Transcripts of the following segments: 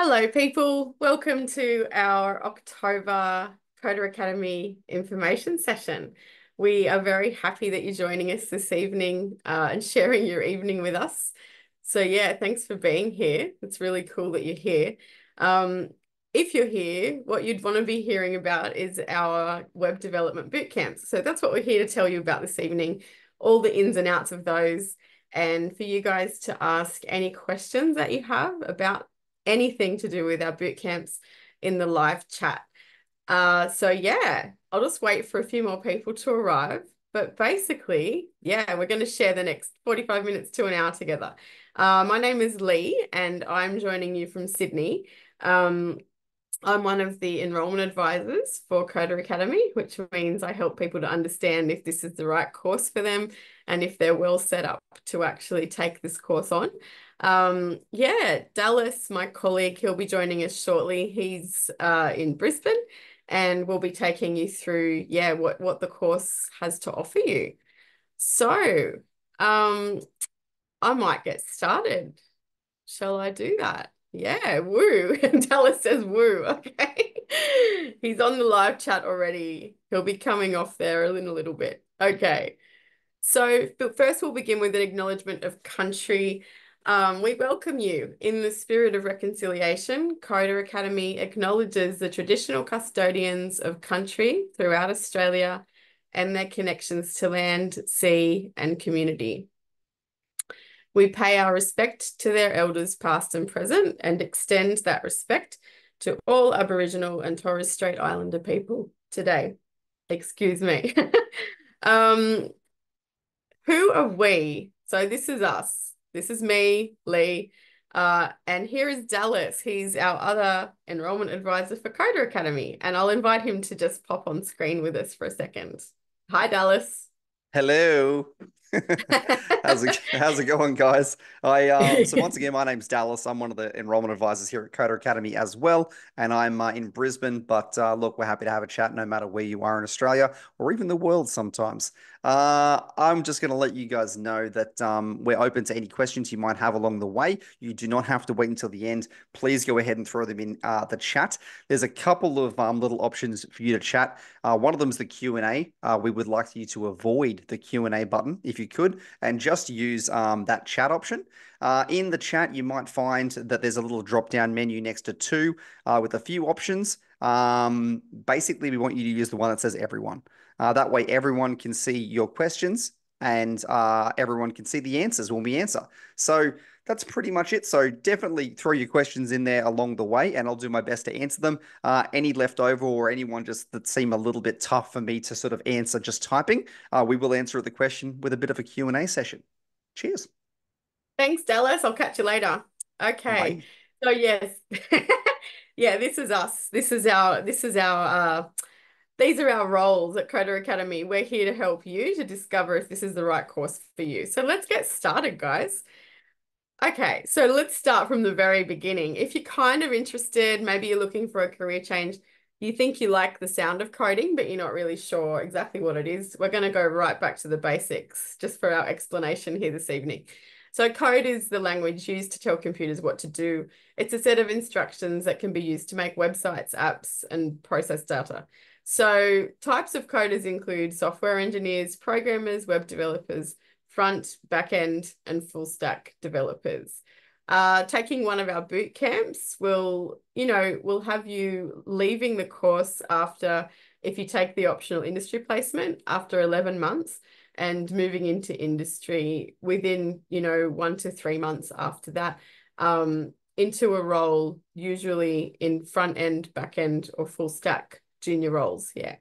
Hello, people. Welcome to our October Coder Academy information session. We are very happy that you're joining us this evening uh, and sharing your evening with us. So yeah, thanks for being here. It's really cool that you're here. Um, if you're here, what you'd want to be hearing about is our web development bootcamps. So that's what we're here to tell you about this evening, all the ins and outs of those, and for you guys to ask any questions that you have about anything to do with our boot camps in the live chat. Uh, so yeah, I'll just wait for a few more people to arrive. But basically, yeah, we're going to share the next 45 minutes to an hour together. Uh, my name is Lee, and I'm joining you from Sydney. Um, I'm one of the enrollment advisors for Coder Academy, which means I help people to understand if this is the right course for them and if they're well set up to actually take this course on. Um, yeah, Dallas, my colleague, he'll be joining us shortly. He's uh, in Brisbane and we'll be taking you through, yeah, what, what the course has to offer you. So um, I might get started. Shall I do that? Yeah, woo. Dallas says woo. Okay. He's on the live chat already. He'll be coming off there in a little bit. Okay. So first we'll begin with an acknowledgement of country. Um, we welcome you in the spirit of reconciliation. Coder Academy acknowledges the traditional custodians of country throughout Australia and their connections to land, sea, and community. We pay our respect to their elders, past and present, and extend that respect to all Aboriginal and Torres Strait Islander people today. Excuse me. um, who are we? So this is us. This is me, Lee. Uh, and here is Dallas. He's our other enrollment advisor for Coder Academy. And I'll invite him to just pop on screen with us for a second. Hi, Dallas. Hello. how's it how's it going, guys? I um, so once again, my name's Dallas. I'm one of the enrollment advisors here at Coder Academy as well, and I'm uh, in Brisbane. But uh, look, we're happy to have a chat, no matter where you are in Australia or even the world. Sometimes uh, I'm just going to let you guys know that um, we're open to any questions you might have along the way. You do not have to wait until the end. Please go ahead and throw them in uh, the chat. There's a couple of um, little options for you to chat. Uh, one of them is the Q and A. Uh, we would like you to avoid the Q and A button if you could, and just use um, that chat option. Uh, in the chat, you might find that there's a little drop down menu next to two uh, with a few options. Um, basically, we want you to use the one that says everyone. Uh, that way, everyone can see your questions and uh, everyone can see the answers when we answer. So that's pretty much it. So definitely throw your questions in there along the way, and I'll do my best to answer them. Uh, any leftover or anyone just that seem a little bit tough for me to sort of answer just typing, uh, we will answer the question with a bit of a Q and A session. Cheers. Thanks, Dallas. I'll catch you later. Okay. Bye. So yes, yeah, this is us. This is our. This is our. Uh, these are our roles at Coder Academy. We're here to help you to discover if this is the right course for you. So let's get started, guys. Okay, so let's start from the very beginning. If you're kind of interested, maybe you're looking for a career change, you think you like the sound of coding, but you're not really sure exactly what it is, we're going to go right back to the basics just for our explanation here this evening. So code is the language used to tell computers what to do. It's a set of instructions that can be used to make websites, apps, and process data. So types of coders include software engineers, programmers, web developers, front, back end, and full stack developers. Uh, taking one of our boot camps will, you know, will have you leaving the course after, if you take the optional industry placement after 11 months and moving into industry within, you know, one to three months after that, um, into a role usually in front end, back end, or full stack junior roles. Yeah.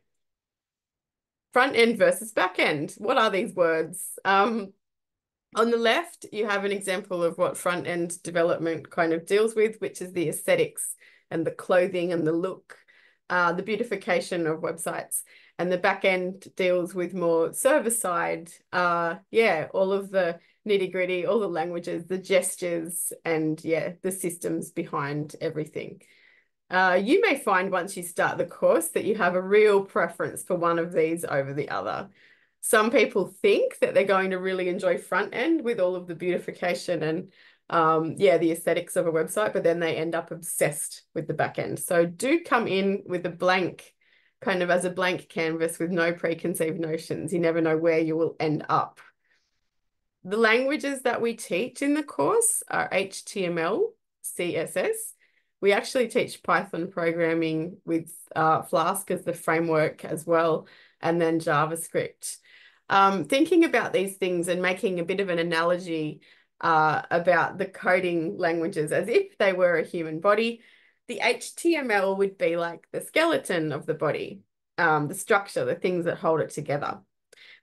Front end versus back end. What are these words? Um, on the left, you have an example of what front end development kind of deals with, which is the aesthetics and the clothing and the look, uh, the beautification of websites. And the back end deals with more server side, uh, yeah, all of the nitty gritty, all the languages, the gestures, and yeah, the systems behind everything. Uh, you may find once you start the course that you have a real preference for one of these over the other. Some people think that they're going to really enjoy front end with all of the beautification and um, yeah, the aesthetics of a website, but then they end up obsessed with the back end. So do come in with a blank, kind of as a blank canvas with no preconceived notions. You never know where you will end up. The languages that we teach in the course are HTML, CSS. We actually teach Python programming with uh, Flask as the framework as well, and then JavaScript. Um, thinking about these things and making a bit of an analogy uh, about the coding languages as if they were a human body. The HTML would be like the skeleton of the body, um, the structure, the things that hold it together.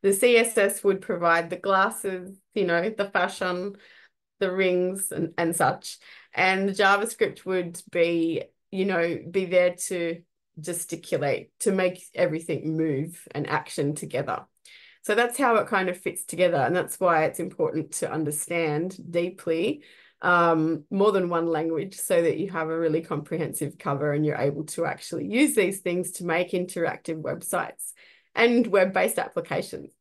The CSS would provide the glasses, you know, the fashion, the rings and, and such. And the JavaScript would be, you know, be there to gesticulate, to make everything move and action together. So that's how it kind of fits together. And that's why it's important to understand deeply um, more than one language so that you have a really comprehensive cover and you're able to actually use these things to make interactive websites and web-based applications.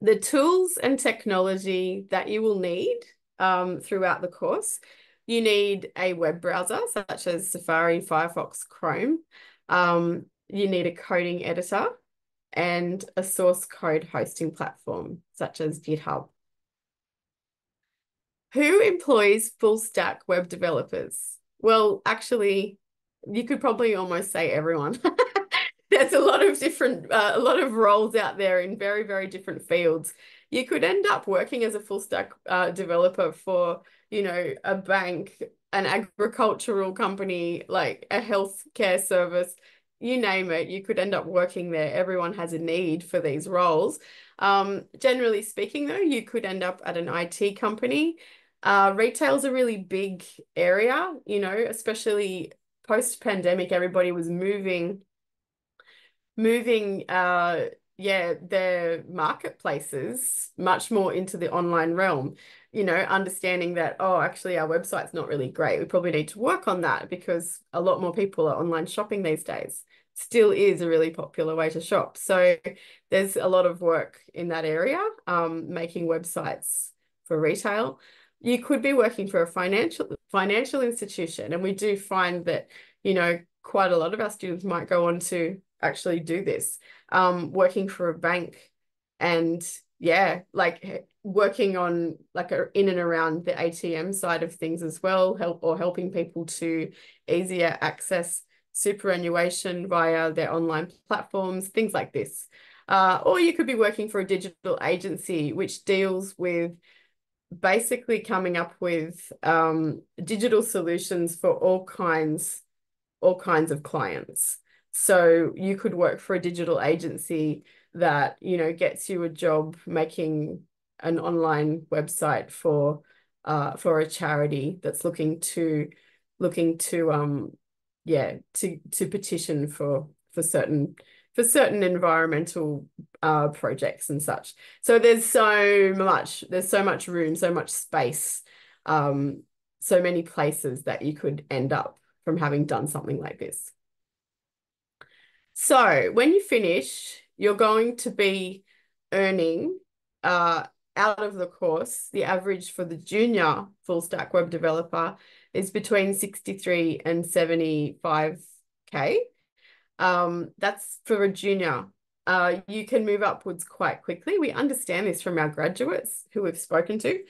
The tools and technology that you will need um, throughout the course, you need a web browser such as Safari, Firefox, Chrome. Um, you need a coding editor and a source code hosting platform such as GitHub. Who employs full stack web developers? Well, actually, you could probably almost say everyone. There's a lot of different, uh, a lot of roles out there in very, very different fields. You could end up working as a full stack uh, developer for, you know, a bank, an agricultural company, like a healthcare service, you name it, you could end up working there. Everyone has a need for these roles. Um, generally speaking, though, you could end up at an IT company. Uh, retail's a really big area, you know, especially post pandemic, everybody was moving, moving, uh, yeah, their marketplaces much more into the online realm you know, understanding that, oh, actually, our website's not really great. We probably need to work on that because a lot more people are online shopping these days. Still is a really popular way to shop. So there's a lot of work in that area, um, making websites for retail. You could be working for a financial financial institution, and we do find that, you know, quite a lot of our students might go on to actually do this. Um, working for a bank and yeah, like working on like a, in and around the ATM side of things as well, help or helping people to easier access superannuation via their online platforms, things like this. Uh, or you could be working for a digital agency which deals with basically coming up with um, digital solutions for all kinds, all kinds of clients. So you could work for a digital agency that you know gets you a job making an online website for uh for a charity that's looking to looking to um yeah to to petition for for certain for certain environmental uh projects and such. So there's so much there's so much room so much space um so many places that you could end up from having done something like this so when you finish you're going to be earning uh, out of the course, the average for the junior full stack web developer is between 63 and 75K. Um, that's for a junior. Uh, you can move upwards quite quickly. We understand this from our graduates who we've spoken to.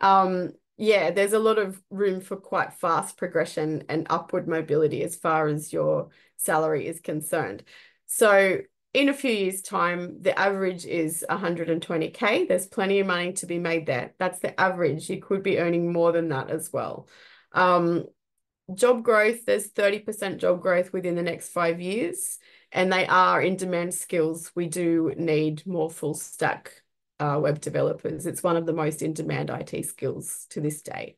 Um, yeah, there's a lot of room for quite fast progression and upward mobility as far as your salary is concerned. So in a few years' time, the average is 120K. There's plenty of money to be made there. That's the average. You could be earning more than that as well. Um, job growth, there's 30% job growth within the next five years, and they are in demand skills. We do need more full stack uh, web developers. It's one of the most in demand IT skills to this day.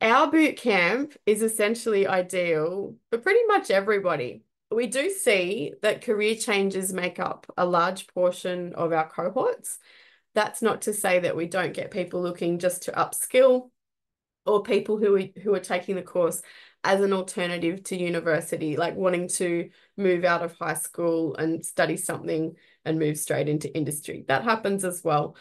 Our boot camp is essentially ideal for pretty much everybody we do see that career changes make up a large portion of our cohorts. That's not to say that we don't get people looking just to upskill or people who are, who are taking the course as an alternative to university, like wanting to move out of high school and study something and move straight into industry. That happens as well.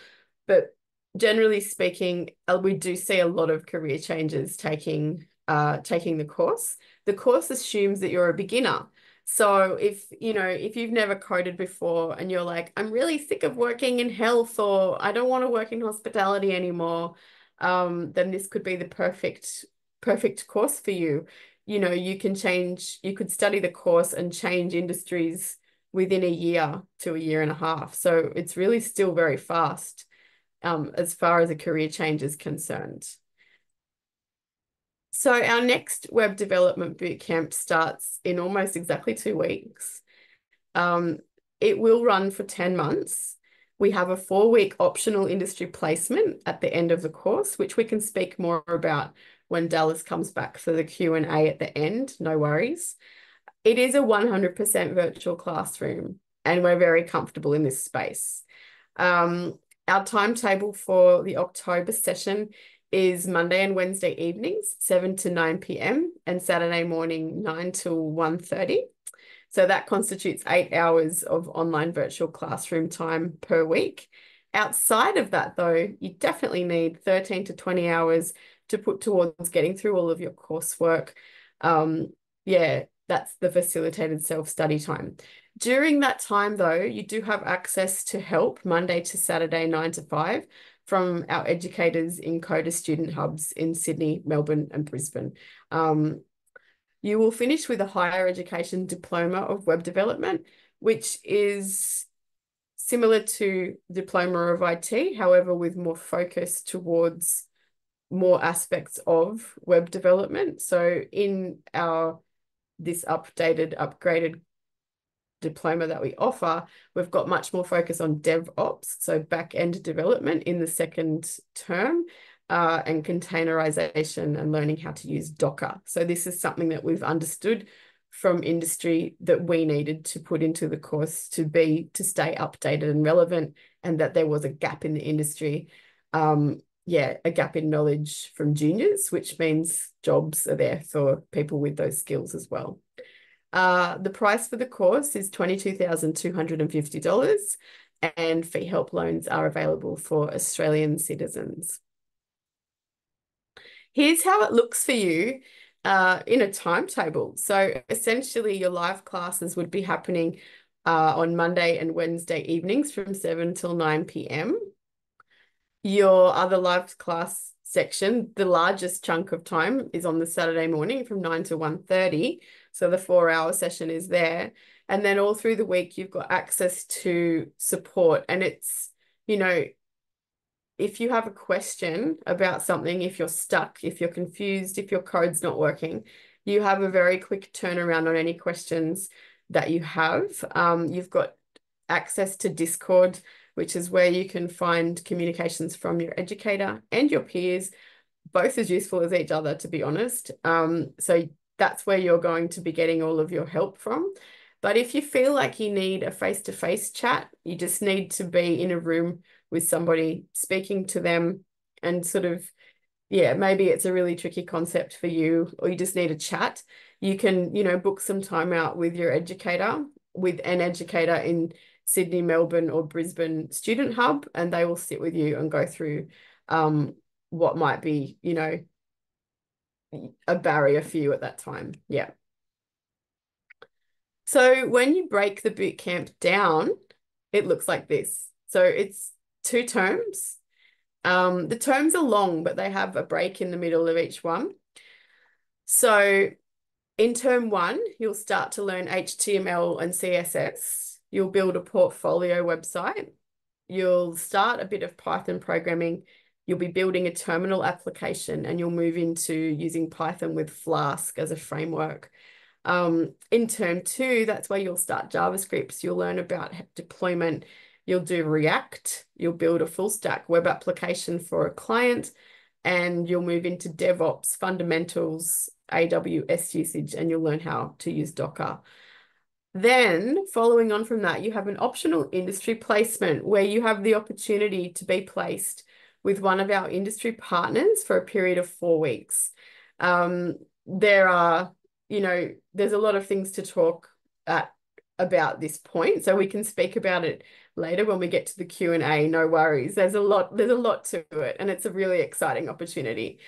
But generally speaking, uh, we do see a lot of career changes taking uh, taking the course. The course assumes that you're a beginner. So if, you know, if you've never coded before and you're like, I'm really sick of working in health or I don't want to work in hospitality anymore, um, then this could be the perfect perfect course for you. You know, you can change, you could study the course and change industries within a year to a year and a half. So it's really still very fast um, as far as a career change is concerned. So our next web development bootcamp starts in almost exactly two weeks. Um, it will run for 10 months. We have a four-week optional industry placement at the end of the course, which we can speak more about when Dallas comes back for the Q&A at the end, no worries. It is a 100% virtual classroom, and we're very comfortable in this space. Um, our timetable for the October session is Monday and Wednesday evenings, 7 to 9 p.m. and Saturday morning, 9 till 1.30. So that constitutes eight hours of online virtual classroom time per week. Outside of that, though, you definitely need 13 to 20 hours to put towards getting through all of your coursework. Um, yeah, that's the facilitated self-study time. During that time, though, you do have access to help Monday to Saturday, 9 to 5 from our educators in Coder student hubs in Sydney, Melbourne, and Brisbane. Um, you will finish with a higher education diploma of web development, which is similar to diploma of IT, however, with more focus towards more aspects of web development. So in our this updated, upgraded diploma that we offer, we've got much more focus on DevOps, so back-end development in the second term, uh, and containerization and learning how to use Docker. So this is something that we've understood from industry that we needed to put into the course to be to stay updated and relevant, and that there was a gap in the industry. Um, yeah, a gap in knowledge from juniors, which means jobs are there for people with those skills as well. Uh, the price for the course is $22,250 and fee help loans are available for Australian citizens. Here's how it looks for you uh, in a timetable. So essentially your live classes would be happening uh, on Monday and Wednesday evenings from 7 till 9 p.m. Your other live class section, the largest chunk of time is on the Saturday morning from 9 to 1.30 so the four hour session is there. And then all through the week, you've got access to support. And it's, you know, if you have a question about something, if you're stuck, if you're confused, if your code's not working, you have a very quick turnaround on any questions that you have. Um, you've got access to Discord, which is where you can find communications from your educator and your peers, both as useful as each other, to be honest. Um, so that's where you're going to be getting all of your help from. But if you feel like you need a face to face chat, you just need to be in a room with somebody speaking to them and sort of, yeah, maybe it's a really tricky concept for you, or you just need a chat. You can, you know, book some time out with your educator, with an educator in Sydney, Melbourne, or Brisbane Student Hub, and they will sit with you and go through um, what might be, you know, a barrier for you at that time. Yeah. So when you break the boot camp down, it looks like this. So it's two terms. Um, the terms are long, but they have a break in the middle of each one. So in term one, you'll start to learn HTML and CSS. You'll build a portfolio website. You'll start a bit of Python programming you'll be building a terminal application and you'll move into using Python with Flask as a framework. Um, in term two, that's where you'll start JavaScript. You'll learn about deployment. You'll do React. You'll build a full stack web application for a client and you'll move into DevOps fundamentals, AWS usage, and you'll learn how to use Docker. Then, following on from that, you have an optional industry placement where you have the opportunity to be placed with one of our industry partners for a period of four weeks. Um, there are, you know, there's a lot of things to talk at, about this point, so we can speak about it later when we get to the Q&A, no worries. There's a lot, there's a lot to it, and it's a really exciting opportunity.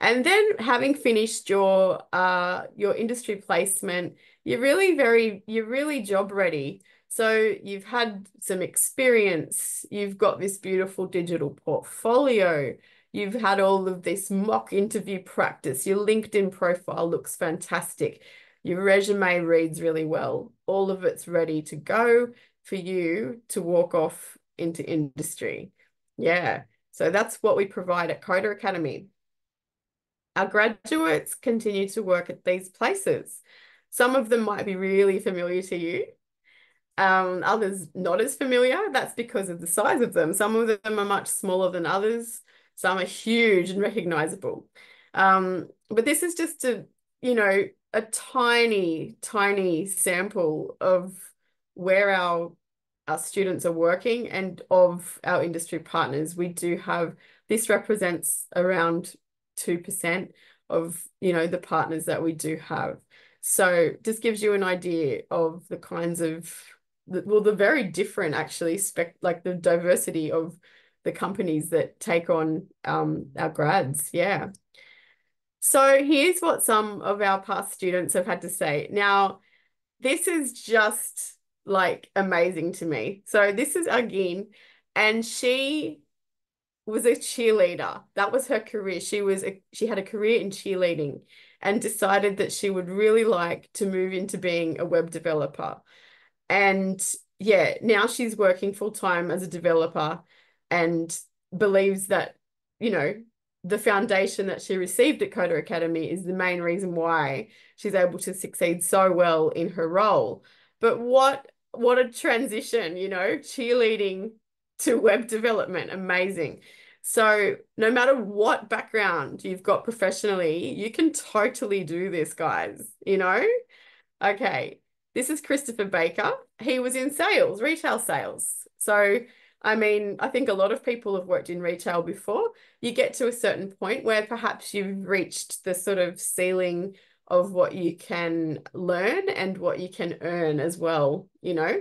And then having finished your uh your industry placement, you're really very, you're really job ready. So you've had some experience, you've got this beautiful digital portfolio, you've had all of this mock interview practice, your LinkedIn profile looks fantastic, your resume reads really well, all of it's ready to go for you to walk off into industry. Yeah, so that's what we provide at Coder Academy. Our graduates continue to work at these places. Some of them might be really familiar to you, um, others not as familiar. That's because of the size of them. Some of them are much smaller than others. Some are huge and recognizable. Um, but this is just a, you know, a tiny, tiny sample of where our our students are working and of our industry partners. We do have this represents around 2% of, you know, the partners that we do have. So just gives you an idea of the kinds of well, the very different actually spec like the diversity of the companies that take on um, our grads. Yeah. So here's what some of our past students have had to say. Now, this is just like amazing to me. So this is Agin, and she was a cheerleader. That was her career. She was a, she had a career in cheerleading and decided that she would really like to move into being a web developer. And yeah, now she's working full time as a developer and believes that, you know, the foundation that she received at Coder Academy is the main reason why she's able to succeed so well in her role. But what what a transition, you know, cheerleading to web development, amazing. So no matter what background you've got professionally, you can totally do this, guys, you know? Okay, this is Christopher Baker. He was in sales, retail sales. So, I mean, I think a lot of people have worked in retail before. You get to a certain point where perhaps you've reached the sort of ceiling of what you can learn and what you can earn as well, you know?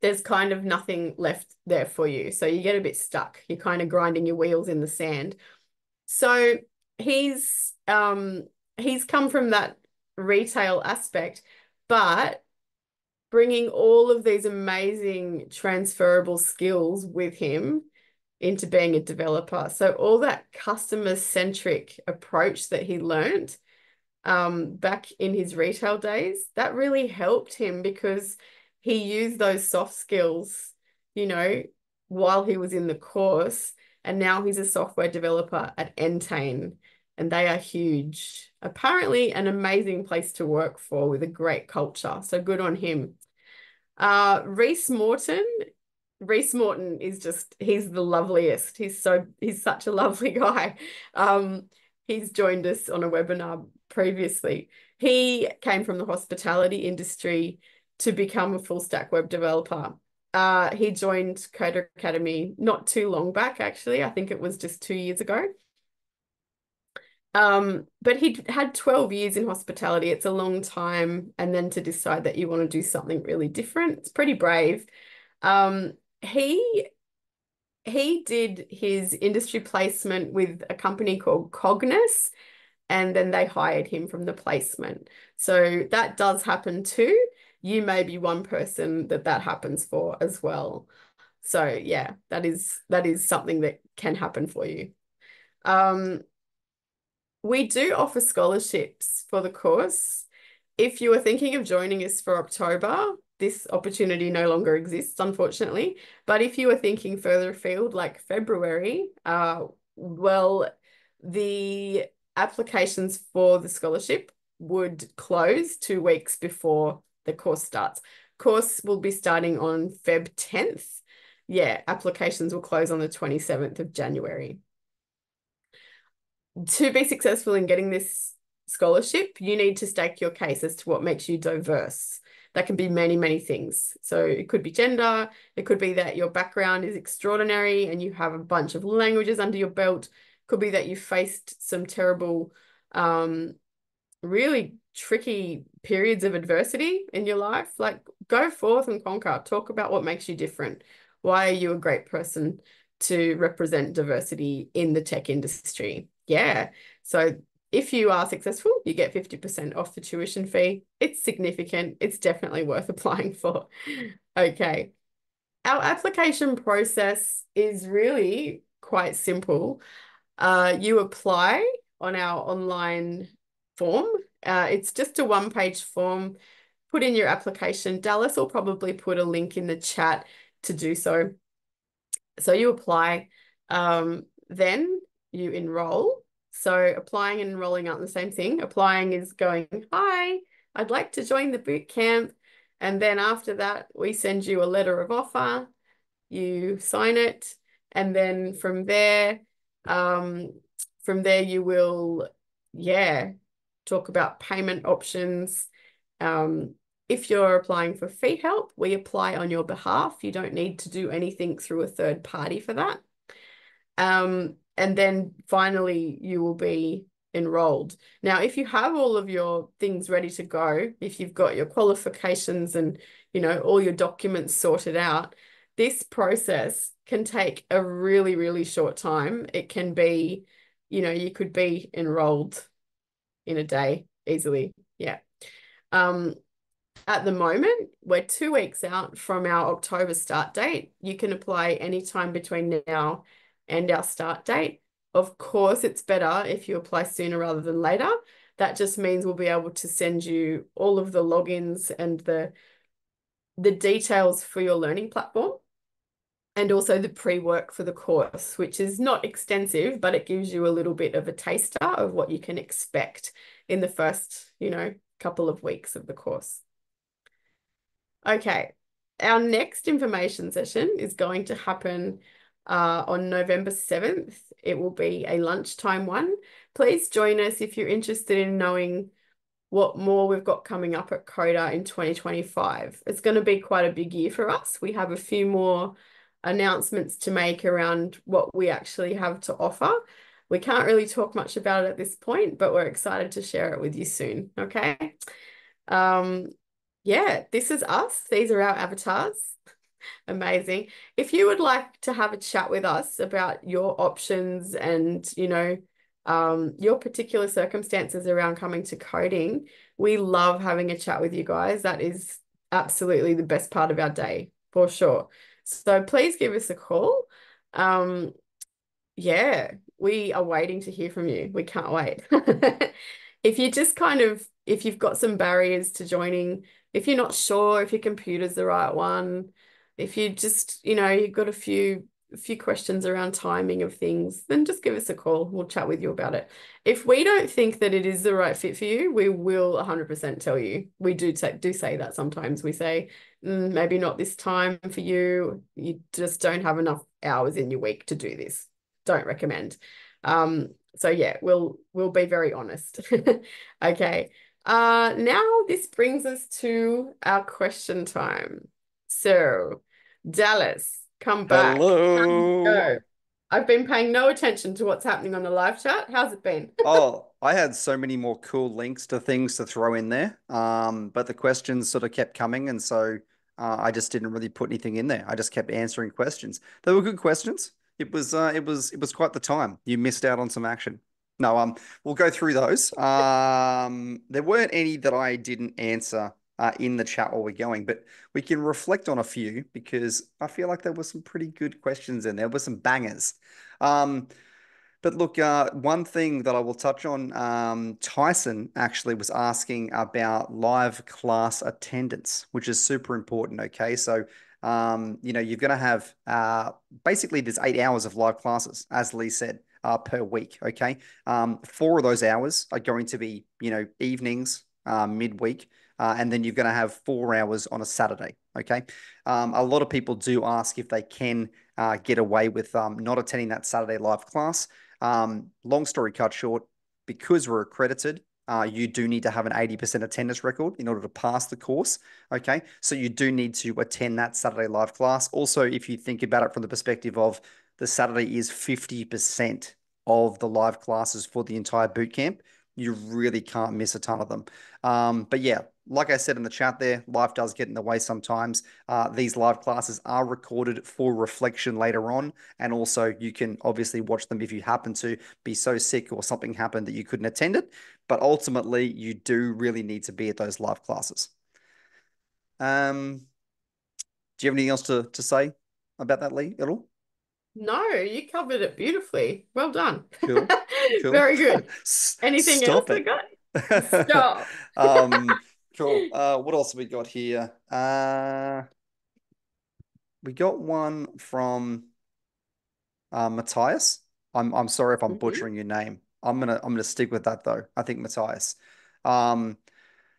There's kind of nothing left there for you. So you get a bit stuck. You're kind of grinding your wheels in the sand. So he's um he's come from that retail aspect but bringing all of these amazing transferable skills with him into being a developer. So all that customer centric approach that he learned um, back in his retail days, that really helped him because he used those soft skills, you know, while he was in the course. And now he's a software developer at Entain and they are huge. Apparently, an amazing place to work for with a great culture. So good on him. Uh, Reese Morton. Reese Morton is just, he's the loveliest. He's so, he's such a lovely guy. Um, he's joined us on a webinar previously. He came from the hospitality industry to become a full stack web developer. Uh, he joined Coder Academy not too long back, actually. I think it was just two years ago. Um, but he had 12 years in hospitality. It's a long time. And then to decide that you want to do something really different, it's pretty brave. Um, he he did his industry placement with a company called Cognos, and then they hired him from the placement. So that does happen too. You may be one person that that happens for as well. So yeah, that is that is something that can happen for you. Um, we do offer scholarships for the course. If you are thinking of joining us for October, this opportunity no longer exists, unfortunately. But if you are thinking further afield, like February, uh, well, the applications for the scholarship would close two weeks before the course starts. Course will be starting on Feb 10th. Yeah, applications will close on the 27th of January to be successful in getting this scholarship, you need to stake your case as to what makes you diverse. That can be many, many things. So it could be gender, it could be that your background is extraordinary and you have a bunch of languages under your belt. Could be that you faced some terrible, um, really tricky periods of adversity in your life, like go forth and conquer. Talk about what makes you different. Why are you a great person to represent diversity in the tech industry? Yeah. So if you are successful, you get 50% off the tuition fee. It's significant. It's definitely worth applying for. Okay. Our application process is really quite simple. Uh, you apply on our online form. Uh, it's just a one page form. Put in your application. Dallas will probably put a link in the chat to do so. So you apply, um, then you enroll. So applying and enrolling aren't the same thing. Applying is going, hi, I'd like to join the boot camp. And then after that, we send you a letter of offer. You sign it. And then from there, um, from there you will, yeah, talk about payment options. Um, if you're applying for fee help, we apply on your behalf. You don't need to do anything through a third party for that. Um, and then finally, you will be enrolled. Now, if you have all of your things ready to go, if you've got your qualifications and you know all your documents sorted out, this process can take a really, really short time. It can be, you know, you could be enrolled in a day easily. Yeah. Um, at the moment, we're two weeks out from our October start date. You can apply anytime between now and our start date. Of course, it's better if you apply sooner rather than later. That just means we'll be able to send you all of the logins and the the details for your learning platform and also the pre-work for the course, which is not extensive, but it gives you a little bit of a taster of what you can expect in the first, you know, couple of weeks of the course. Okay, our next information session is going to happen uh, on November 7th. It will be a lunchtime one. Please join us if you're interested in knowing what more we've got coming up at Coder in 2025. It's going to be quite a big year for us. We have a few more announcements to make around what we actually have to offer. We can't really talk much about it at this point, but we're excited to share it with you soon. Okay. Um, yeah, this is us. These are our avatars. Amazing. If you would like to have a chat with us about your options and, you know, um, your particular circumstances around coming to coding, we love having a chat with you guys. That is absolutely the best part of our day, for sure. So please give us a call. Um, yeah, we are waiting to hear from you. We can't wait. if you just kind of, if you've got some barriers to joining, if you're not sure if your computer's the right one, if you just, you know, you've got a few a few questions around timing of things, then just give us a call. We'll chat with you about it. If we don't think that it is the right fit for you, we will 100% tell you. We do say, do say that sometimes. We say, maybe not this time for you. You just don't have enough hours in your week to do this. Don't recommend. Um, so yeah, we'll we'll be very honest. okay. Uh, now this brings us to our question time. So, Dallas, come back. Hello. I've been paying no attention to what's happening on the live chat. How's it been? oh, I had so many more cool links to things to throw in there. Um, but the questions sort of kept coming, and so uh, I just didn't really put anything in there. I just kept answering questions. They were good questions. It was uh, it was it was quite the time. You missed out on some action. No, um, we'll go through those. Um, there weren't any that I didn't answer uh, in the chat while we're going, but we can reflect on a few because I feel like there were some pretty good questions in there. There were some bangers. Um, but look, uh, one thing that I will touch on, um, Tyson actually was asking about live class attendance, which is super important. Okay, so um, you know you're going to have uh, basically there's eight hours of live classes, as Lee said, uh, per week. Okay, um, four of those hours are going to be you know evenings, uh, midweek, uh, and then you're going to have four hours on a Saturday. Okay. Um, a lot of people do ask if they can uh, get away with um, not attending that Saturday live class. Um, long story cut short, because we're accredited, uh, you do need to have an 80% attendance record in order to pass the course. Okay. So you do need to attend that Saturday live class. Also, if you think about it from the perspective of the Saturday is 50% of the live classes for the entire boot camp, you really can't miss a ton of them. Um, but yeah, like I said in the chat there, life does get in the way sometimes. Uh, these live classes are recorded for reflection later on. And also, you can obviously watch them if you happen to be so sick or something happened that you couldn't attend it. But ultimately, you do really need to be at those live classes. Um, do you have anything else to, to say about that, Lee, at all? No, you covered it beautifully. Well done. Cool. cool. Very good. Anything Stop else it. we got? Stop. um, cool. Uh, what else have we got here? Uh, we got one from uh, Matthias. I'm I'm sorry if I'm mm -hmm. butchering your name. I'm gonna I'm gonna stick with that though. I think Matthias. Um,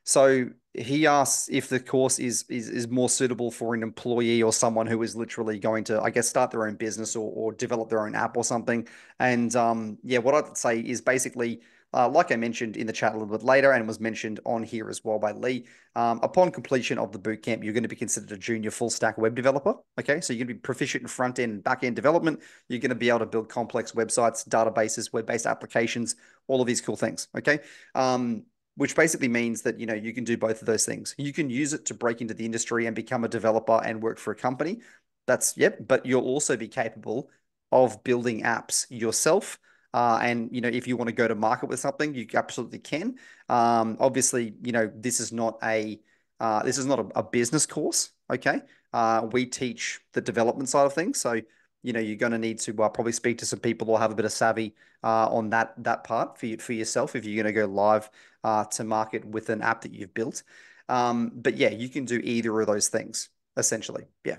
so he asks if the course is, is is more suitable for an employee or someone who is literally going to, I guess, start their own business or, or develop their own app or something. And um, yeah, what I'd say is basically, uh, like I mentioned in the chat a little bit later, and was mentioned on here as well by Lee. Um, upon completion of the bootcamp, you're going to be considered a junior full stack web developer. Okay, so you're going to be proficient in front end and back end development. You're going to be able to build complex websites, databases, web based applications, all of these cool things. Okay. Um, which basically means that you know you can do both of those things. You can use it to break into the industry and become a developer and work for a company. That's yep, but you'll also be capable of building apps yourself. Uh, and you know, if you want to go to market with something, you absolutely can. Um, obviously, you know, this is not a uh, this is not a, a business course. Okay, uh, we teach the development side of things, so you know you're going to need to uh, probably speak to some people or have a bit of savvy uh, on that that part for you, for yourself if you're going to go live uh, to market with an app that you've built. Um, but yeah, you can do either of those things essentially. Yeah.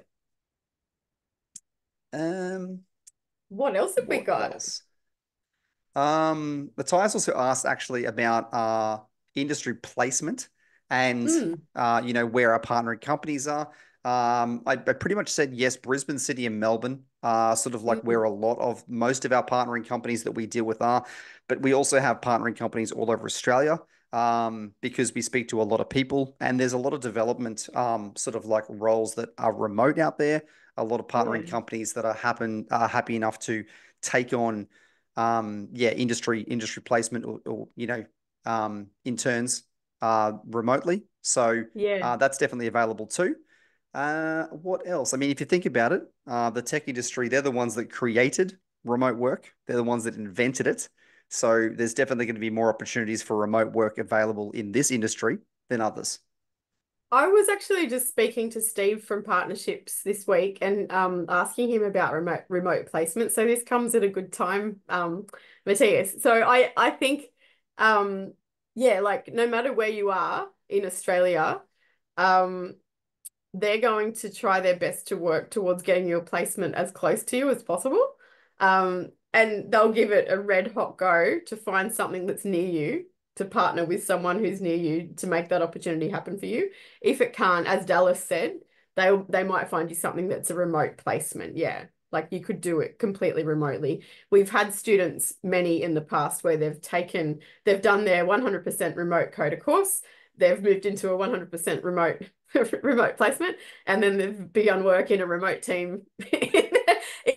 Um, what else have we got? Else? Um, Matthias also asked actually about uh, industry placement and mm. uh, you know where our partnering companies are. Um, I, I, pretty much said yes, Brisbane City and Melbourne are sort of like mm-hmm. where a lot of most of our partnering companies that we deal with are, but we also have partnering companies all over Australia um, because we speak to a lot of people and there's a lot of development um, sort of like roles that are remote out there. A lot of partnering companies that are happen are happy enough to take on um, yeah industry industry placement or, or you know um, interns uh, remotely. So yeah, uh, that's definitely available too. Uh, what else? I mean, if you think about it, uh, the tech industry, they're the ones that created remote work. They're the ones that invented it. So there's definitely going to be more opportunities for remote work available in this industry than others. I was actually just speaking to Steve from Partnerships this week and um, asking him about remote remote placement. So this comes at a good time, um, Matthias. So I I think, um, yeah, like no matter where you are in Australia, um, they're going to try their best to work towards getting your placement as close to you as possible. Um, and they'll give it a red hot go to find something that's near you to partner with someone who's near you to make that opportunity happen for you. If it can't, as Dallas said, they they might find you something that's a remote placement. Yeah. Like you could do it completely remotely. We've had students, many in the past, where they've taken, they've done their 100% remote coder course. They've moved into a 100% remote remote placement, and then they've begun work in a remote team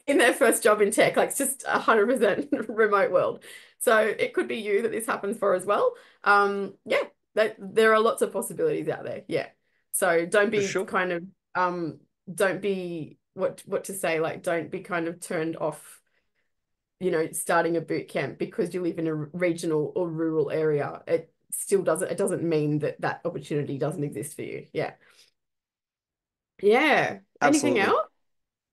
in their first job in tech. Like it's just a hundred percent remote world. So it could be you that this happens for as well. Um, yeah, that there are lots of possibilities out there. Yeah. So don't be sure. kind of um, don't be what what to say like don't be kind of turned off you know starting a boot camp because you live in a regional or rural area it still doesn't it doesn't mean that that opportunity doesn't exist for you yeah yeah Absolutely. anything else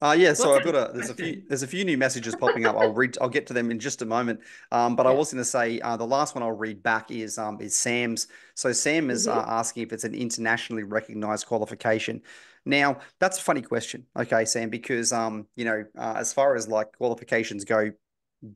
uh, yeah, so I've got a there's a few there's a few new messages popping up. I'll read I'll get to them in just a moment. Um, but yeah. I was going to say uh, the last one I'll read back is um is Sam's. So Sam is mm-hmm. uh, asking if it's an internationally recognized qualification. Now that's a funny question, okay, Sam, because um you know uh, as far as like qualifications go,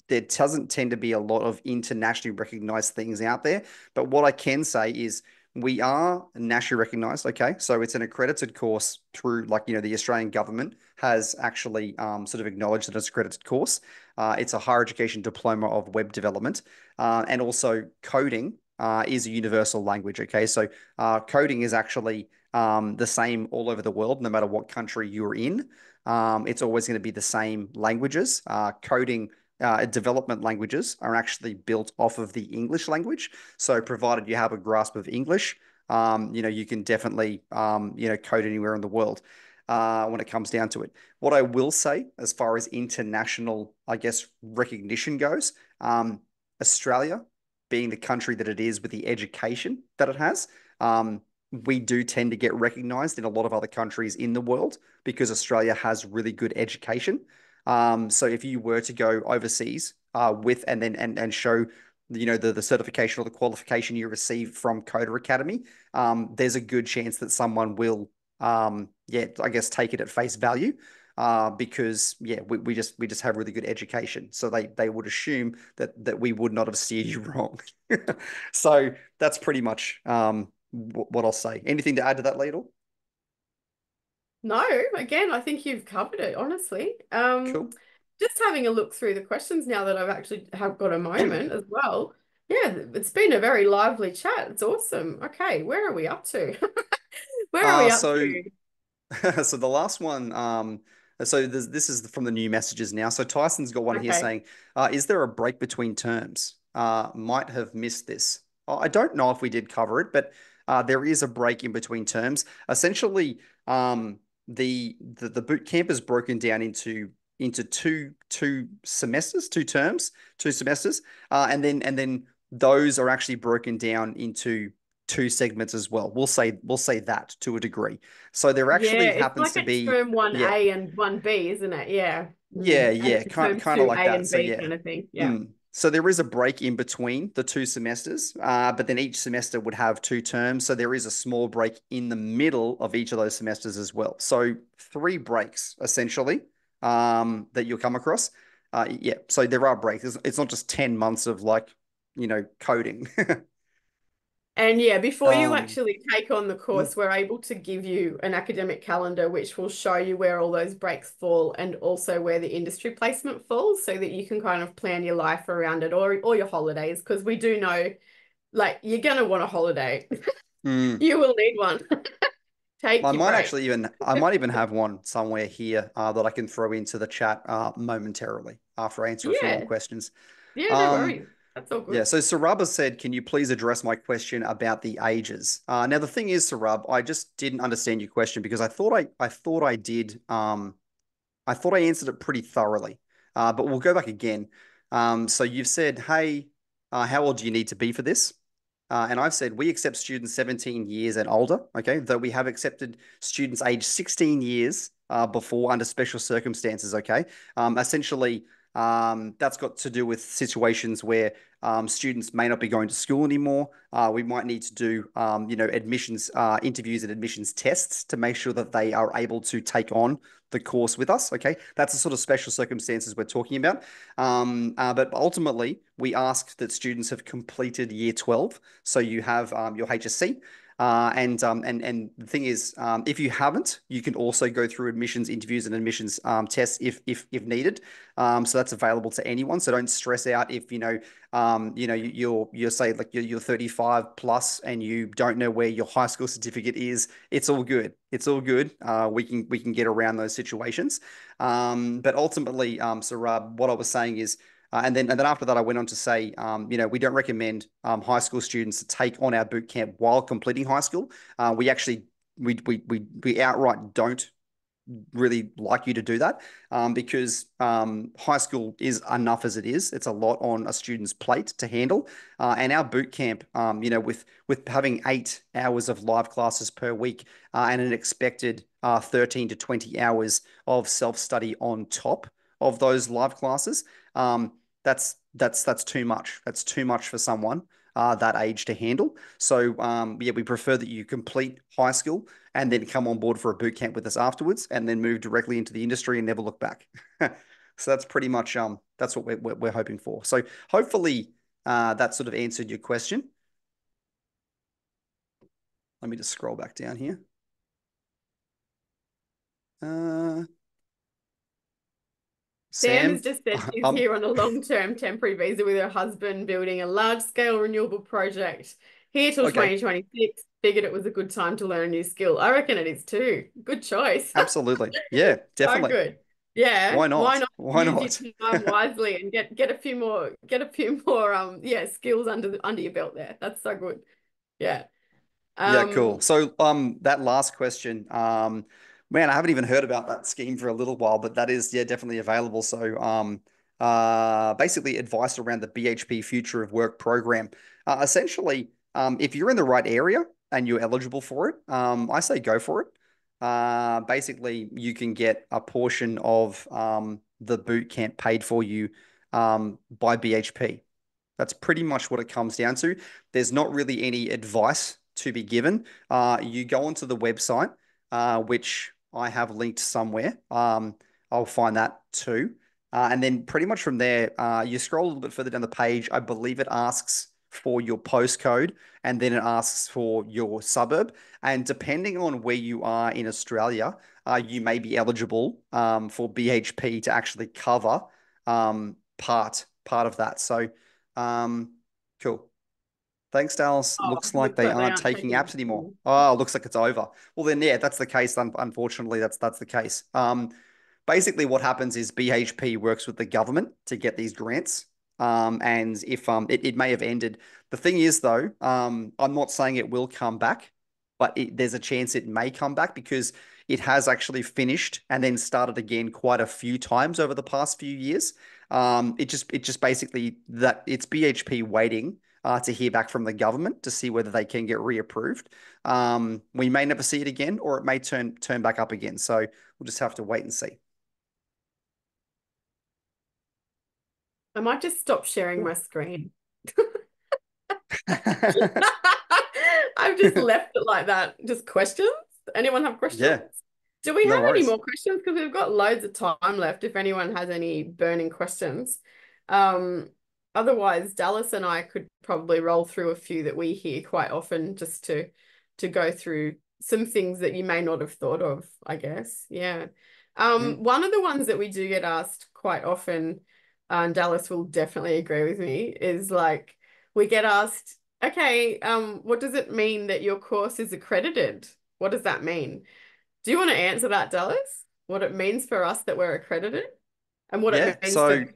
there doesn't tend to be a lot of internationally recognized things out there. But what I can say is we are nationally recognized. Okay, so it's an accredited course through, like you know, the Australian government has actually um, sort of acknowledged that it's a accredited course. Uh, it's a higher education diploma of web development, uh, and also coding uh, is a universal language. Okay, so uh, coding is actually um, the same all over the world, no matter what country you're in. Um, it's always going to be the same languages. Uh, coding uh, development languages are actually built off of the English language. So provided you have a grasp of English, um, you know, you can definitely, um, you know, code anywhere in the world uh, when it comes down to it. What I will say, as far as international, I guess, recognition goes, um, Australia being the country that it is with the education that it has, um, we do tend to get recognized in a lot of other countries in the world because Australia has really good education. Um, so if you were to go overseas uh, with and then and and show you know the the certification or the qualification you receive from Coder Academy, um, there's a good chance that someone will um, yeah I guess take it at face value. Uh, because yeah, we, we just we just have really good education, so they they would assume that that we would not have steered you wrong. so that's pretty much um, what I'll say. Anything to add to that, Ladle? No, again, I think you've covered it, honestly. Um, Cool. just having a look through the questions now that I've actually have got a moment as well. Yeah, it's been a very lively chat. It's awesome. Okay, where are we up to? Where are we Uh, up so to? so the last one, um, so this, this is from the new messages now. So Tyson's got one here saying, uh, is there a break between terms? Uh, might have missed this. I don't know if we did cover it, but uh, there is a break in between terms. Essentially, um, the, the the boot camp is broken down into into two two semesters, two terms, two semesters, uh, and then and then those are actually broken down into two segments as well. We'll say we'll say that to a degree. So there actually it's happens like to be term yeah, 1A and 1B, isn't it? Yeah. yeah, Mm. And yeah, kind kind of like 2A that. and So B yeah. kind of thing. Yeah. Mm. So there is a break in between the two semesters, uh, but then each semester would have two terms. So there is a small break in the middle of each of those semesters as well. So three breaks essentially um, that you'll come across. Uh, yeah, so there are breaks. It's, it's not just 10 months of like, you know, coding. And yeah, before you Um, actually take on the mm, course, we're able to give you an academic calendar which will show you where all those breaks fall and also where the industry placement falls so that you can kind of plan your life around it or or your holidays because we do know like you're gonna want a holiday. mm. You will need one. Take I might break. actually even I might even have one somewhere here uh, that I can throw into the chat uh, momentarily after I answer a few more questions. Yeah, no Um, worries. That's all Yeah, good. so Saraba said, can you please address my question about the ages? Uh, now the thing is, Sarab, I just didn't understand your question because I thought I I thought I did um I thought I answered it pretty thoroughly. Uh, but we'll go back again. Um, so you've said, hey, uh, how old do you need to be for this? Uh, and I've said we accept students 17 years and older, okay, though we have accepted students aged 16 years uh, before under special circumstances, okay. Um, essentially, um, that's got to do with situations where um, students may not be going to school anymore. Uh, we might need to do, um, you know, admissions uh, interviews and admissions tests to make sure that they are able to take on the course with us. Okay, that's the sort of special circumstances we're talking about. Um, uh, but ultimately, we ask that students have completed year 12. So you have um, your HSC. Uh, and um, and and the thing is, um, if you haven't, you can also go through admissions interviews and admissions um, tests if if if needed. Um, so that's available to anyone. So don't stress out if you know um, you know you- you're you're say like you're, you're 35 plus and you don't know where your high school certificate is. It's all good. It's all good. Uh, we can we can get around those situations. Um, but ultimately, um, so Rob, what I was saying is. Uh, and then, and then after that, I went on to say, um, you know, we don't recommend um, high school students to take on our boot camp while completing high school. Uh, we actually, we, we, we, we outright don't really like you to do that um, because um, high school is enough as it is. It's a lot on a student's plate to handle, uh, and our boot camp, um, you know, with with having eight hours of live classes per week uh, and an expected uh, thirteen to twenty hours of self study on top of those live classes, um, that's that's that's too much. That's too much for someone uh, that age to handle. So um, yeah, we prefer that you complete high school and then come on board for a boot camp with us afterwards, and then move directly into the industry and never look back. so that's pretty much um that's what we're we're, hoping for. So hopefully uh, that sort of answered your question. Let me just scroll back down here. Uh, Sam Sam, just said she's um, here on a long-term temporary visa with her husband building a large-scale renewable project here till okay, 2026. Figured it was a good time to learn a new skill. I reckon it is too. Good choice. absolutely, yeah, definitely. So good. Yeah, Why not? why not Why not? your time wisely and get get a few more get a few more um yeah skills under the, under your belt there. That's so good. Yeah. Yeah, cool. Um So, um, that last question, um, man, I haven't even heard about that scheme for a little while, but that is, yeah, definitely available. So, um, uh, basically advice around the BHP Future of Work program. Uh, essentially, um, if you're in the right area and you're eligible for it, um, I say go for it. Uh, basically, you can get a portion of um, the boot camp paid for you um, by BHP. That's pretty much what it comes down to. There's not really any advice to be given. Uh, you go onto the website, uh, which I have linked somewhere. Um, I'll find that too. Uh, and then pretty much from there, uh, you scroll a little bit further down the page. I believe it asks for your postcode and then it asks for your suburb. And depending on where you are in Australia, uh, you may be eligible um, for BHP to actually cover um, part part of that. So um, cool. Thanks, Dallas. oh Looks like they like they aren't aren't taking taking apps anymore. Oh, looks like it's over. Well, then, yeah, that's the case. Unfortunately, that's that's the case. Um, basically, what happens is BHP works with the government to get these grants. Um, and if um, it, it may have ended. The thing is, though, um, I'm not saying it will come back, but it, there's a chance it may come back because it has actually finished and then started again quite a few times over the past few years. Um, it just it just basically that it's BHP waiting uh, to hear back from the government to see whether they can get reapproved. Um, we may never see it again, or it may turn turn back up again. So we'll just have to wait and see. I might just stop sharing my screen. I've just left it like that. Just questions? Anyone have questions? Yeah, Do we no have any more questions? Because we've got loads of time left if anyone has any burning questions. Um, otherwise, Dallas and I could probably roll through a few that we hear quite often just to to go through some things that you may not have thought of, I guess. Yeah. Mm, Um, one of the ones that we do get asked quite often, and Dallas will definitely agree with me, is like we get asked, okay, um, what does it mean that your course is accredited? What does that mean? Do you want to answer that, Dallas? What it means for us that we're accredited and what yeah. it means So them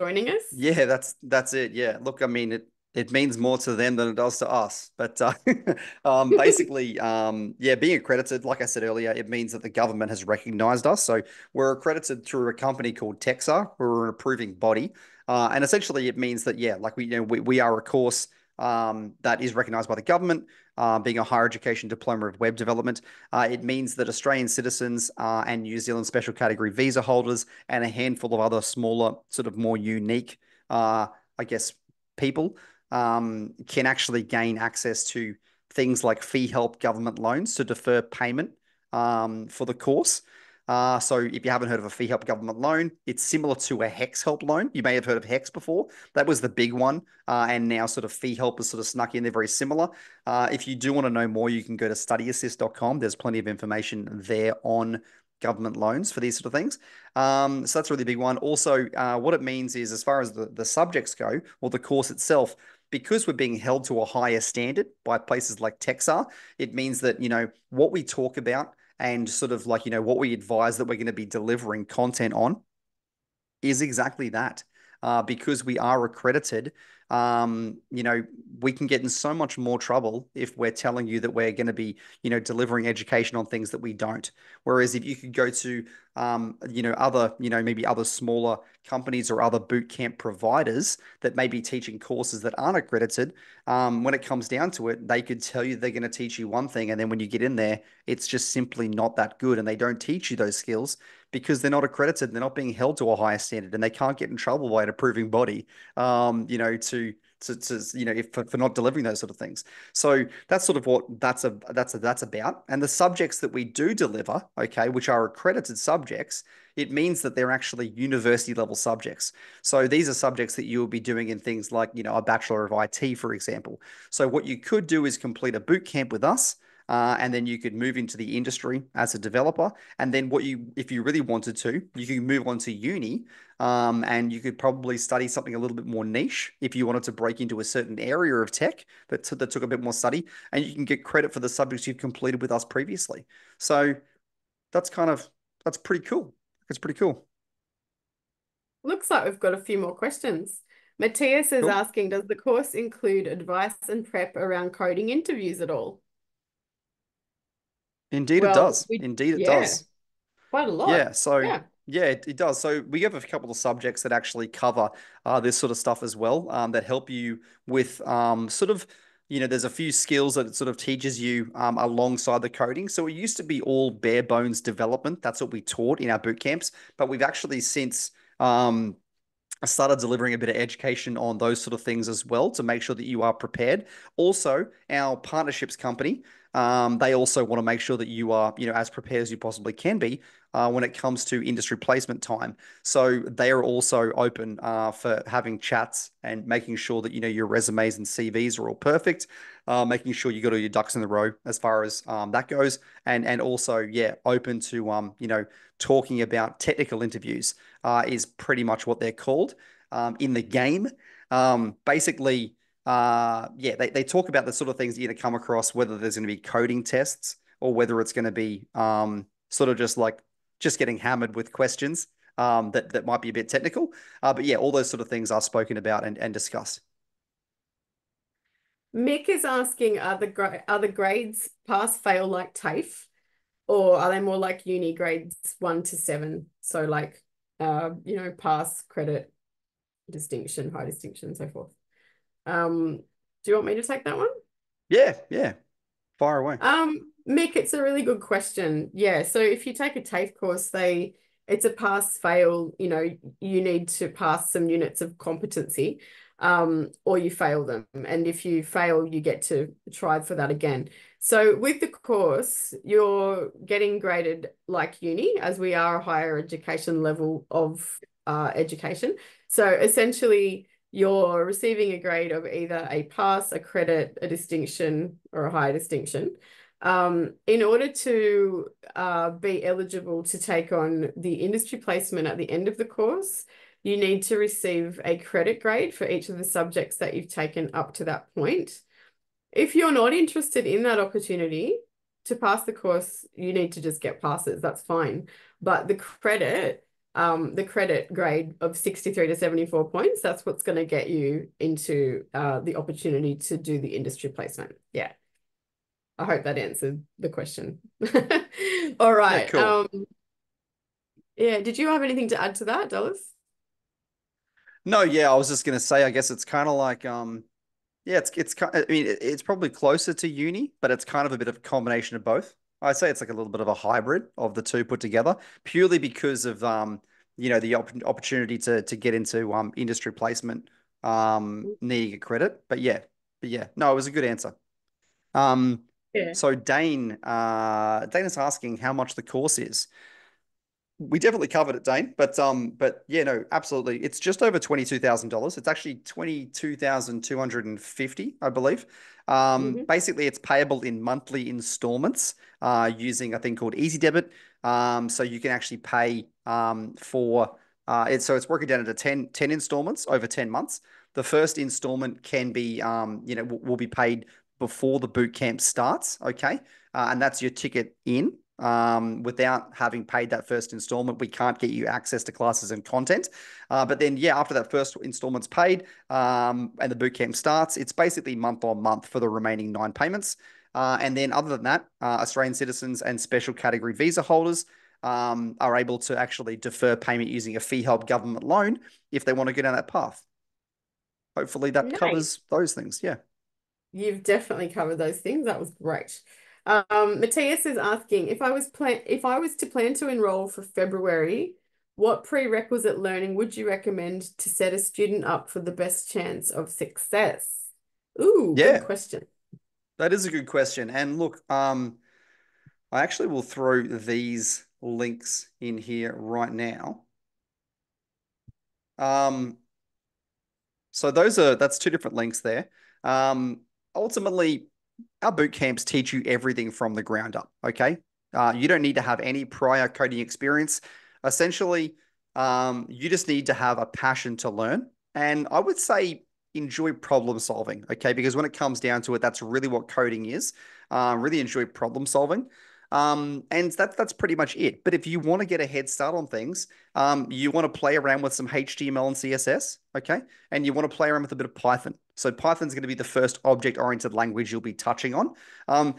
joining us? Yeah, that's that's it. Yeah. Look, I mean, it it means more to them than it does to us. But uh, um, basically, um, yeah, being accredited, like I said earlier, it means that the government has recognized us. So we're accredited through a company called TEQSA. We're an approving body, uh, and essentially, it means that yeah, like we you know we, we are a course um, that is recognized by the government. Uh, being a higher education diploma of web development, uh, it means that Australian citizens uh, and New Zealand special category visa holders and a handful of other smaller, sort of more unique, uh, I guess, people um, can actually gain access to things like fee help government loans to defer payment um, for the course. Uh, so if you haven't heard of a fee help government loan, it's similar to a HECS help loan. You may have heard of HECS before. That was the big one. Uh, and now sort of fee help is sort of snuck in. They're very similar. Uh, if you do want to know more, you can go to studyassist.com. There's plenty of information there on government loans for these sort of things. Um, so that's a really big one. Also, uh, what it means is as far as the, the subjects go, or the course itself, because we're being held to a higher standard by places like TEQSA, it means that, you know, what we talk about and sort of like, you know, what we advise that we're going to be delivering content on is exactly that. Uh, because we are accredited, um, you know, we can get in so much more trouble if we're telling you that we're going to be, you know, delivering education on things that we don't. Whereas if you could go to, um, you know, other, you know, maybe other smaller companies or other boot camp providers that may be teaching courses that aren't accredited, um, when it comes down to it, they could tell you they're going to teach you one thing, and then when you get in there, it's just simply not that good, and they don't teach you those skills because they're not accredited, they're not being held to a higher standard, and they can't get in trouble by an approving body, um, you know, to to, to you know if, for, for not delivering those sort of things. So that's sort of what that's a that's a, that's about. And the subjects that we do deliver, okay, which are accredited subjects, it means that they're actually university level subjects. So these are subjects that you will be doing in things like you know a bachelor of IT, for example. So what you could do is complete a boot camp with us uh, and then you could move into the industry as a developer. And then what you, if you really wanted to, you could move on to uni, um, and you could probably study something a little bit more niche if you wanted to break into a certain area of tech that, t- that took a bit more study, and you can get credit for the subjects you've completed with us previously. So that's kind of that's pretty cool. It's pretty cool. looks like we've got a few more questions. Matthias is Cool. asking, does the course include advice and prep around coding interviews at all? Indeed, it does. we Indeed, it yeah, does. quite a lot. Yeah, so Yeah. yeah, it, it does. So we have a couple of subjects that actually cover uh, this sort of stuff as well, um, that help you with um, sort of, you know, there's a few skills that it sort of teaches you um, alongside the coding. So it used to be all bare bones development. That's what we taught in our boot camps, but we've actually since um, started delivering a bit of education on those sort of things as well to make sure that you are prepared. Also, our partnerships company, um, they also want to make sure that you are, you know, as prepared as you possibly can be uh, when it comes to industry placement time. So they are also open uh, for having chats and making sure that you know your resumes and CVs are all perfect, uh, making sure you got all your ducks in the row as far as um, that goes, and and also yeah, open to um, you know talking about technical interviews uh, is pretty much what they're called um, in the game. Um, basically, uh, yeah, they, they talk about the sort of things you're going to come across, whether there's going to be coding tests or whether it's going to be um, sort of just like just getting hammered with questions um, that, that might be a bit technical. Uh, but yeah, all those sort of things are spoken about and, and discussed. Mick is asking, are the gra are the grades pass fail like TAFE, or are they more like uni grades one to seven? So like, uh, you know, pass, credit, distinction, high distinction, so forth. Um, do you want me to take that one? Yeah, yeah. Fire away. Um, Mick, it's a really good question. Yeah, so if you take a TAFE course, they it's a pass fail, you know, you need to pass some units of competency, um, or you fail them. And if you fail, you get to try for that again. So with the course, you're getting graded like uni, as we are a higher education level of uh, education. So essentially, you're receiving a grade of either a pass, a credit, a distinction, or a higher distinction. Um, in order to uh, be eligible to take on the industry placement at the end of the course, you need to receive a credit grade for each of the subjects that you've taken up to that point. If you're not interested in that opportunity to pass the course, you need to just get passes. That's fine. But the credit, um, the credit grade of 63 to 74 points, that's what's going to get you into uh, the opportunity to do the industry placement. Yeah. I hope that answered the question. All right. cool. Um, yeah, did you have anything to add to that, Dallas? No, yeah, I was just gonna say, I guess it's kind of like, um, yeah, it's it's kind. I mean, it's probably closer to uni, but it's kind of a bit of a combination of both. I'd say it's like a little bit of a hybrid of the two put together, purely because of um, you know, the op opportunity to to get into um industry placement, um, needing a credit. But yeah, but yeah, no, it was a good answer. Um, Yeah. so Dane, uh, Dane is asking how much the course is. We definitely covered it, Dane, but um, but yeah, no, absolutely. It's just over twenty-two thousand dollars. It's actually twenty-two thousand two hundred and fifty, I believe. Um, Mhm. basically, it's payable in monthly installments, uh, using a thing called Ezidebit. Um, so you can actually pay um for uh, it's so it's working down into 10, 10 installments over ten months. The first installment can be um, you know, will, will be paid before the boot camp starts. Okay, uh, and that's your ticket in. Um, without having paid that first installment, we can't get you access to classes and content. Uh, but then, yeah, after that first installment's paid um, and the bootcamp starts, it's basically month on month for the remaining nine payments. Uh, and then, other than that, uh, Australian citizens and special category visa holders um, are able to actually defer payment using a fee help government loan if they want to go down that path. Hopefully, that Nice. covers those things. Yeah. You've definitely covered those things. That was great. Um, Matthias is asking if I was plan if I was to plan to enroll for February, what prerequisite learning would you recommend to set a student up for the best chance of success? Ooh, Yeah. good question. That is a good question. And look, um, I actually will throw these links in here right now. Um, so those are that's two different links there. Um, ultimately, our boot camps teach you everything from the ground up. Okay, uh, you don't need to have any prior coding experience. Essentially, um, you just need to have a passion to learn, and I would say enjoy problem solving. Okay, because when it comes down to it, that's really what coding is. Uh, really enjoy problem solving. Um, and that's that's pretty much it. But if you want to get a head start on things, um, you want to play around with some HTML and CSS, okay? And you want to play around with a bit of Python. So Python's going to be the first object-oriented language you'll be touching on. Um,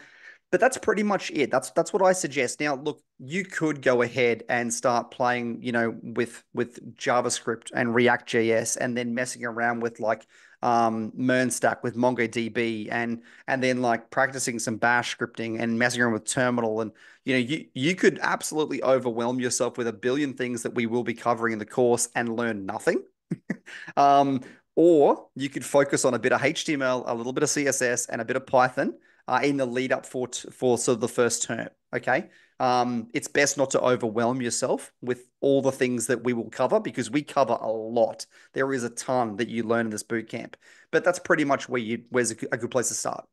but that's pretty much it. That's that's what I suggest. Now, look, you could go ahead and start playing, you know, with with JavaScript and React JS, and then messing around with like um, MERN-stack with MongoDB, and and then like practicing some Bash scripting and messing around with Terminal, and you know, you you could absolutely overwhelm yourself with a billion things that we will be covering in the course and learn nothing. um, or you could focus on a bit of HTML, a little bit of CSS, and a bit of Python uh, in the lead up for for sort of the first term. Okay, um, it's best not to overwhelm yourself with all the things that we will cover because we cover a lot. There is a ton that you learn in this boot camp, but that's pretty much where you where's a, a good place to start.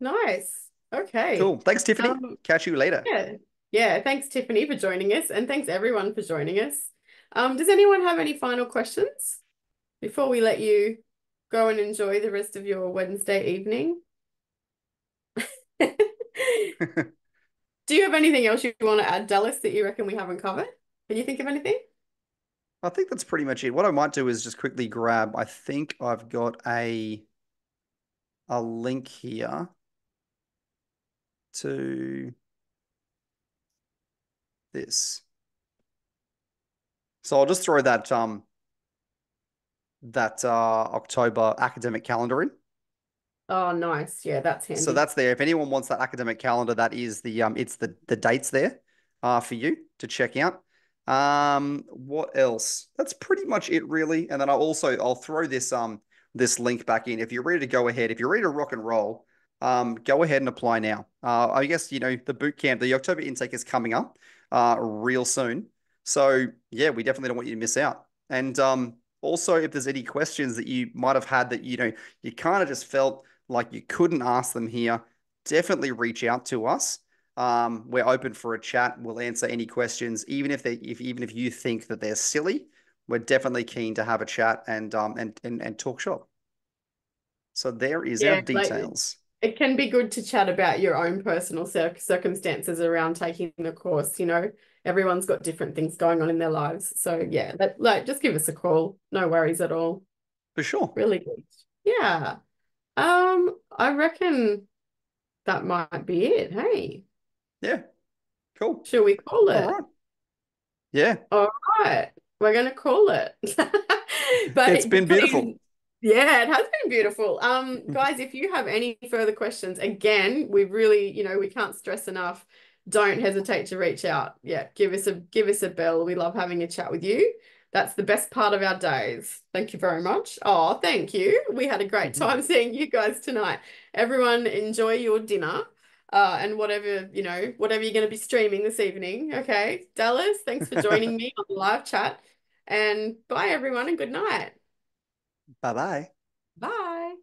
Nice. Okay. Cool. Thanks, Tiffany. Um, Catch you later. Yeah. Yeah. Thanks, Tiffany, for joining us, and thanks everyone for joining us. Um, does anyone have any final questions before we let you go and enjoy the rest of your Wednesday evening. Do you have anything else you want to add, Dallas, that you reckon we haven't covered? Can you think of anything? I think that's pretty much it. What I might do is just quickly grab, I think I've got a a link here to this. So I'll just throw that um that uh, October academic calendar in. Oh, nice. Yeah, that's handy. So that's there. If anyone wants that academic calendar, that is the um, it's the the dates there, uh, for you to check out. Um, what else? That's pretty much it, really. And then I'll also I'll throw this um this link back in. If you're ready to go ahead, if you're ready to rock and roll, um, go ahead and apply now. Uh, I guess you know the boot camp, the October intake is coming up, uh, real soon. So yeah, we definitely don't want you to miss out. And um, also, if there's any questions that you might have had that you know you kind of just felt like you couldn't ask them here, definitely reach out to us. Um, we're open for a chat. We'll answer any questions, even if they, if even if you think that they're silly. We're definitely keen to have a chat and um and and, and talk shop. So there is yeah, our details. Like, it can be good to chat about your own personal circumstances around taking the course. You know, everyone's got different things going on in their lives. So yeah, that, like just give us a call. No worries at all. For sure. Really good. Yeah. Um, I reckon that might be it. Hey. Yeah. Cool. Should we call it? All right. Yeah. All right. We're gonna call it. but it's been beautiful. Yeah, it has been beautiful. Um, guys, if you have any further questions, again, we really, you know, we can't stress enough don't hesitate to reach out. Yeah, give us a give us a bell. We love having a chat with you. That's the best part of our days. Thank you very much. Oh, thank you. We had a great mm-hmm. time seeing you guys tonight. Everyone enjoy your dinner. Uh, and whatever, you know, whatever you're going to be streaming this evening. Okay. Dallas, thanks for joining me on the live chat. And bye everyone and good night. Bye bye bye.